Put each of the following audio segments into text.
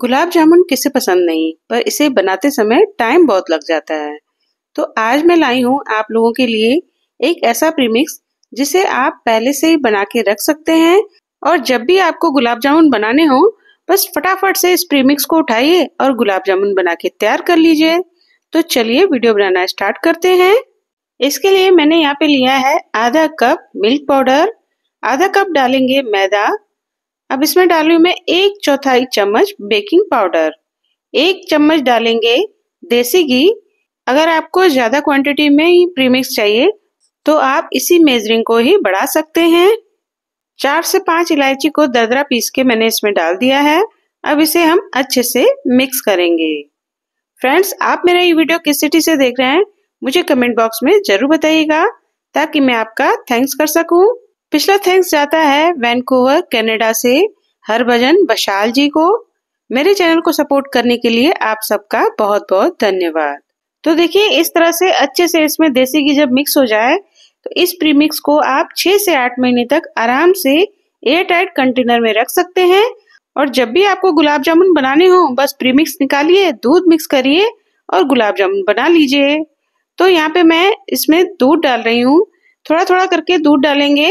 गुलाब जामुन किसे पसंद नहीं, पर इसे बनाते समय टाइम बहुत लग जाता है। तो आज मैं लाई हूँ आप लोगों के लिए एक ऐसा प्रीमिक्स जिसे आप पहले से ही बना के रख सकते हैं, और जब भी आपको गुलाब जामुन बनाने हो, बस फटाफट से इस प्रीमिक्स को उठाइए और गुलाब जामुन बना के तैयार कर लीजिए। तो चलिए वीडियो बनाना स्टार्ट करते हैं। इसके लिए मैंने यहाँ पे लिया है आधा कप मिल्क पाउडर आधा कप डालेंगे मैदा अब इसमें डालू मैं एक चौथाई चम्मच बेकिंग पाउडर। एक चम्मच डालेंगे देसी घी। अगर आपको ज़्यादा क्वांटिटी में ही प्रीमिक्स चाहिए तो आप इसी मेजरिंग को ही बढ़ा सकते हैं। चार से पाँच इलायची को दरदरा पीस के मैंने इसमें डाल दिया है। अब इसे हम अच्छे से मिक्स करेंगे। फ्रेंड्स, आप मेरा ये वीडियो किस सिटी से देख रहे हैं, मुझे कमेंट बॉक्स में ज़रूर बताइएगा, ताकि मैं आपका थैंक्स कर सकूँ। पिछला थैंक्स जाता है वैनकूवर, कनाडा से हरभजन बशाल जी को। मेरे चैनल को सपोर्ट करने के लिए आप सबका बहुत बहुत धन्यवाद। तो देखिए, इस तरह से अच्छे से इसमें देसी घी जब मिक्स हो जाए तो इस प्रीमिक्स को आप छह से आठ महीने तक आराम से एयर टाइट कंटेनर में रख सकते हैं। और जब भी आपको गुलाब जामुन बनाने हो, बस प्रीमिक्स निकालिए, दूध मिक्स करिए और गुलाब जामुन बना लीजिए। तो यहाँ पे मैं इसमें दूध डाल रही हूँ। थोड़ा थोड़ा करके दूध डालेंगे।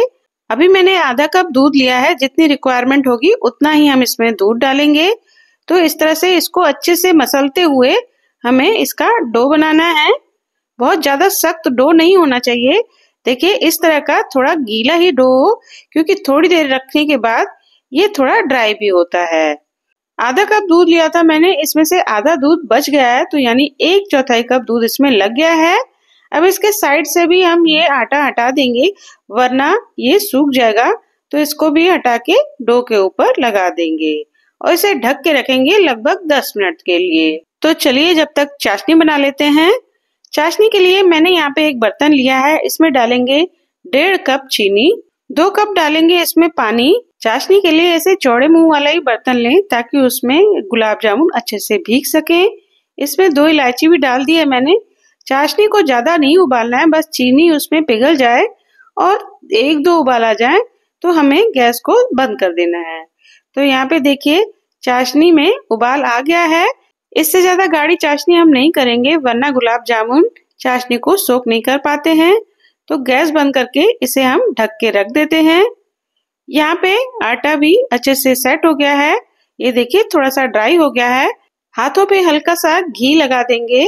अभी मैंने आधा कप दूध लिया है, जितनी रिक्वायरमेंट होगी, उतना ही हम इसमें दूध डालेंगे। तो इस तरह से इसको अच्छे से मसलते हुए हमें इसका डो बनाना है। बहुत ज़्यादा सख्त डो नहीं होना चाहिए। देखिए, इस तरह का थोड़ा गीला ही डो हो क्योंकि थोड़ी देर रखने के बाद ये थोड़ा ड्राई भी होता है। आधा कप दूध लिया था मैंने, इसमें से आधा दूध बच गया है तो यानी एक चौथाई कप दूध इसमें लग गया है। अब इसके साइड से भी हम ये आटा हटा देंगे, वरना ये सूख जाएगा। तो इसको भी हटा के डो के ऊपर लगा देंगे और इसे ढक के रखेंगे लगभग 10 मिनट के लिए। तो चलिए जब तक चाशनी बना लेते हैं। चाशनी के लिए मैंने यहाँ पे एक बर्तन लिया है, इसमें डालेंगे डेढ़ कप चीनी, दो कप डालेंगे इसमें पानी। चाशनी के लिए ऐसे चौड़े मुँह वाला ही बर्तन लें ताकि उसमें गुलाब जामुन अच्छे से भीग सके। इसमें दो इलायची भी डाल दी है मैंने चाशनी को ज़्यादा नहीं उबालना है, बस चीनी उसमें पिघल जाए और एक दो उबाल जाए तो हमें गैस को बंद कर देना है। तो यहाँ पे देखिए, चाशनी में उबाल आ गया है। इससे ज़्यादा गाढ़ी चाशनी हम नहीं करेंगे, वरना गुलाब जामुन चाशनी को सोख नहीं कर पाते हैं। तो गैस बंद करके इसे हम ढक के रख देते हैं। यहाँ पे आटा भी अच्छे से सेट हो गया है। ये देखिए, थोड़ा सा ड्राई हो गया है। हाथों पे हल्का सा घी लगा देंगे।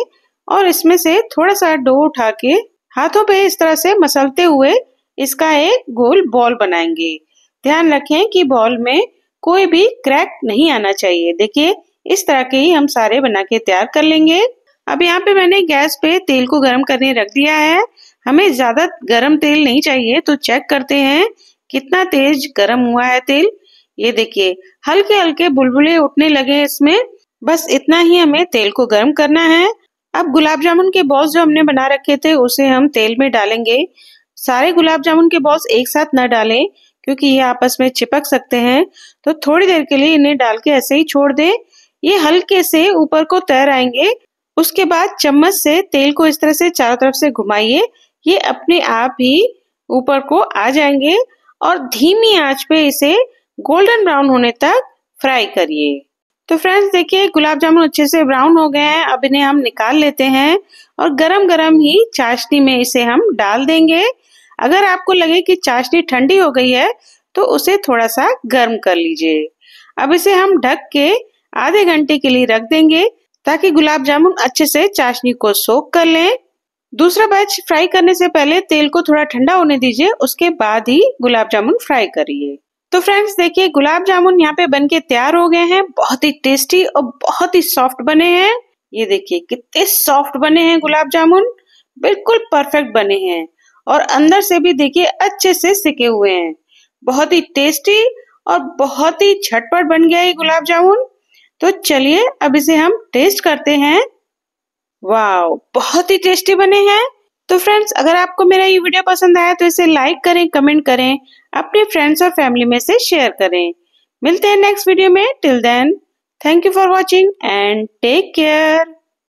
और इसमें से थोड़ा सा डो उठा के हाथों पे इस तरह से मसलते हुए इसका एक गोल बॉल बनाएँगे। ध्यान रखें कि बॉल में कोई भी क्रैक नहीं आना चाहिए। देखिए, इस तरह के ही हम सारे बना के तैयार कर लेंगे। अब यहाँ पे मैंने गैस पे तेल को गर्म करने रख दिया है। हमें ज़्यादा गर्म तेल नहीं चाहिए तो चेक करते हैं कितना तेज गर्म हुआ है तेल। ये देखिए हल्के हल्के बुलबुले उठने लगे इसमें। बस इतना ही हमें तेल को गर्म करना है। अब गुलाब जामुन के बॉल्स जो हमने बना रखे थे, उसे हम तेल में डालेंगे। सारे गुलाब जामुन के बॉल्स एक साथ न डालें, क्योंकि ये आपस में चिपक सकते हैं। तो थोड़ी देर के लिए इन्हें डाल के ऐसे ही छोड़ दें। ये हल्के से ऊपर को तैर आएँगे। उसके बाद चम्मच से तेल को इस तरह से चारों तरफ़ से घुमाइए। ये अपने आप ही ऊपर को आ जाएँगे। और धीमी आँच पे इसे गोल्डन ब्राउन होने तक फ्राई करिए। तो फ्रेंड्स देखिए गुलाब जामुन अच्छे से ब्राउन हो गए हैं। अब इन्हें हम निकाल लेते हैं और गरम गरम ही चाशनी में इसे हम डाल देंगे। अगर आपको लगे कि चाशनी ठंडी हो गई है तो उसे थोड़ा सा गर्म कर लीजिए। अब इसे हम ढक के आधे घंटे के लिए रख देंगे ताकि गुलाब जामुन अच्छे से चाशनी को सोख कर लें। दूसरा बैच फ्राई करने से पहले तेल को थोड़ा ठंडा होने दीजिए, उसके बाद ही गुलाब जामुन फ्राई करिए। तो फ्रेंड्स देखिए, गुलाब जामुन यहाँ पे बन के तैयार हो गए हैं। बहुत ही टेस्टी और बहुत ही सॉफ्ट बने हैं। ये देखिए, कितने सॉफ्ट बने हैं गुलाब जामुन। बिल्कुल परफेक्ट बने हैं। और अंदर से भी देखिए, अच्छे से सिके हुए हैं। बहुत ही टेस्टी और बहुत ही झटपट बन गया ये गुलाब जामुन। तो चलिए, अब इसे हम टेस्ट करते हैं। वाह बहुत ही टेस्टी बने हैं। तो फ्रेंड्स अगर आपको मेरा ये वीडियो पसंद आया तो इसे लाइक करें कमेंट करें, अपने फ्रेंड्स और फैमिली में से शेयर करें। मिलते हैं नेक्स्ट वीडियो में। Till then thank you for watching and take care